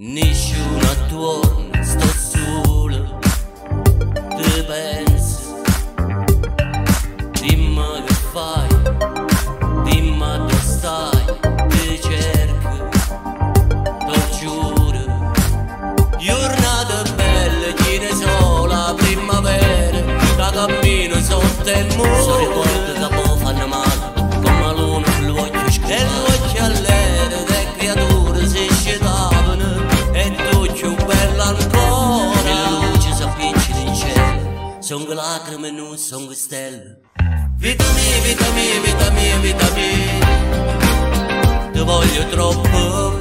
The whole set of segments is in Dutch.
Nessuno attorno Zong lacrime, nu zong vitami, Vitamine, vitamine, vitamine, vitamine. voglio troppo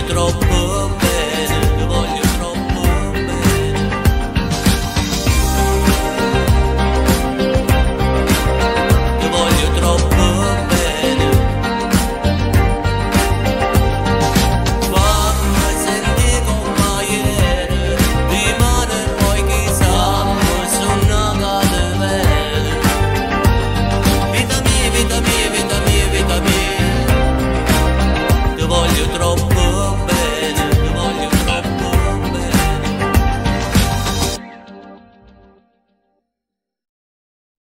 troppo